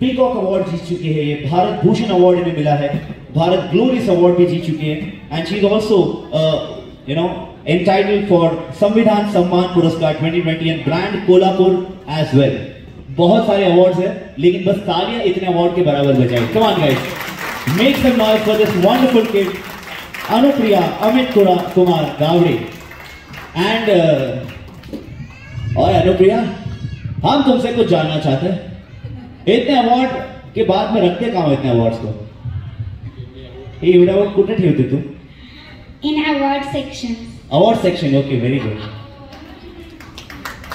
Peacock award जीत चुकी है ये। भारत भूषण अवार्ड इन्हें मिला है। भारत ग्लोरियस अवार्ड भी जीत चुकी है। And she is also you know entitled for संविधान सम्मान पुरस्कार 2020 and brand Kolhapur as well बहुत सारे अवार्ड्स है, लेकिन बस तालियाँ इतने अवार्ड के बराबर बजाए come on guys make some noise for this wonderful kid Anupriya Amit Kumar Gawade and और अनुप्रिया हम तुमसे कुछ जानना चाहते हैं। इतने अवॉर्ड के बाद में रखते कहा इतने अवॉर्ड्स को। हे एवढे अवॉर्ड कुठे ठेवते तू? In award section. Award section okay very good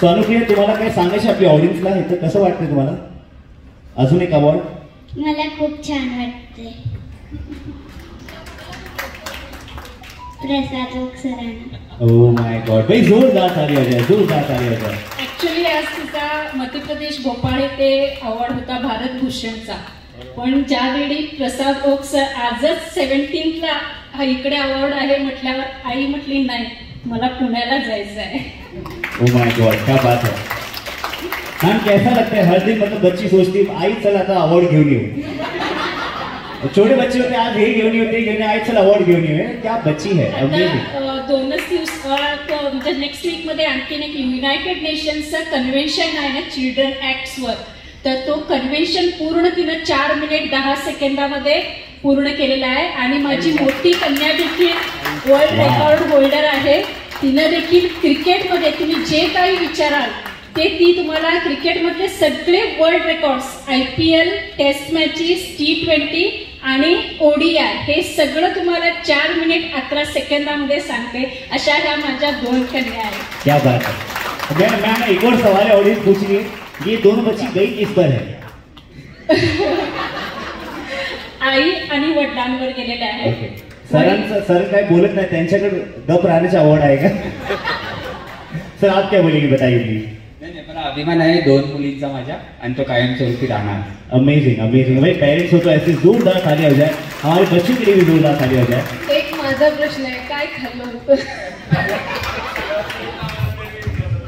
so Anupriya तुम्हाला काय सांगायचं आपल्या ऑडियन्सला हे तर कसं वाटतं तुम्हाला? अजून एक अवॉर्ड मला खूप छान वाटते प्रसाद सरांना ओ माय गॉड भाई जोरदार ताली जोरदार ताली ऍक्च्युली आज तिचा मध्य प्रदेश भोपाळ येथे अवॉर्ड होता भारत भूषणचा. पण ज्यावेळी प्रसाद ओक सर आजच सेव्हन्टीनला हा इकडे अवॉर्ड आहे म्हटल्यावर आई म्हटली नाही मला पुण्याला जायचं आहे. Oh कैसा लगता है? हर दिन मतलब बच्ची सोचती आई चल आता अवार्ड घेऊन येऊ. छोटे बच्चे होते आज हे घेऊन येऊ ते घेऊन आई चल अवार्ड घेऊन येऊ क्या बच्ची है आता दोनच म्हणजे नेक्स्ट वीकमध्ये आणखीन एक युनायटेड नेशन्सचं कन्व्हेन्शन आहे ना चिल्ड्रन ऍक्ट्सवर तर तो कन्व्हेन्शन पूर्ण तिनं चार मिनिट दहा सेकंदामध्ये पूर्ण केलेला आहे. आणि माझी मोठी कन्या देखील वर्ल्ड. रेकॉर्ड होल्डर आहे. तिनं देखील क्रिकेटमध्ये तुम्ही जे काही विचाराल ते ती तुम्हाला क्रिकेटमधले सगळे world records I P L test matches T twenty आणि ओडीआय हे सगळं तुम्हाला चार मिनिट अकरा सेकंदामध्ये सांगते. अशा ह्या माझ्या दोन कन्या आहेत. क्या बात है मैम मैम एक और सवाल है ऑडियंस पूछ रही है ये दोनों बच्ची गई किस पर है? आई आणि वडिलांवर गेलेल्या आहेत. ओके सरांचं सर काय बोलत नाही त्यांच्याकडे गप राहण्याचा अवॉर्ड आहे का? सर आप क्या बोलेंगे बताइए प्लीज नाही नाही, मला अभिमान आहे दोन मुलींचा माझ्या आणि तो कायमस्वरूपी राहणार. अमेजिंग अमेजिंग भाई पेरेंट्स हो तो ऐसे जोरदार ताली हो जाए हमारे बच्चों के लिए भी जोरदार ताली हो जाए एक माझा प्रश्न आहे काय खाल्लं होतं?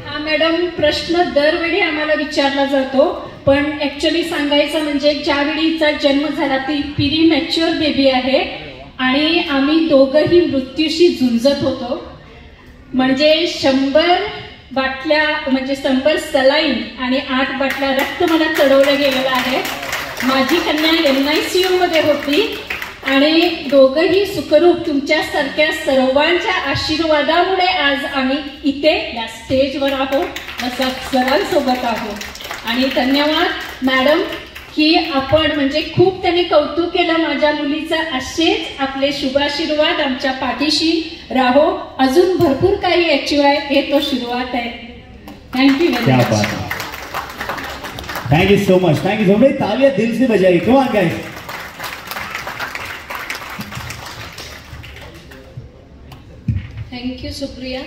हा मॅडम प्रश्न दरवेळी आम्हाला विचारला जातो पण ऍक्च्युली सांगायचं म्हणजे ज्यावेळी हिचा जन्म झाला ती पिरी मॅच्युअर बेबी आहे आणि आम्ही दोघंही मृत्यूशी झुंजत होतो. म्हणजे शंभर बाटल्या म्हणजे शंभर सलाईन आणि आठ बाटल्या रक्त मला चढवलं गेलेलं आहे माझी कन्या एम आय सी मध्ये होती आणि दोघंही सुखरूप तुमच्यासारख्या सर्वांच्या आशीर्वादामुळे आज आम्ही इथे या स्टेजवर आहोत. असा सरांसोबत आहोत. आणि धन्यवाद मॅडम. की आपण म्हणजे खूप त्यांनी कौतुक केलं माझ्या मुलीचं. असेच आपले शुभाशीर्वाद आमच्या पाठीशी राहो. अजून भरपूर काही आहे हे तो सुरुवात आहे. थँक्यू क्या व्हेरी बात. Much thank you so much thank you so much तालियां दिल से बजाइए. Come on guys thank you Supriya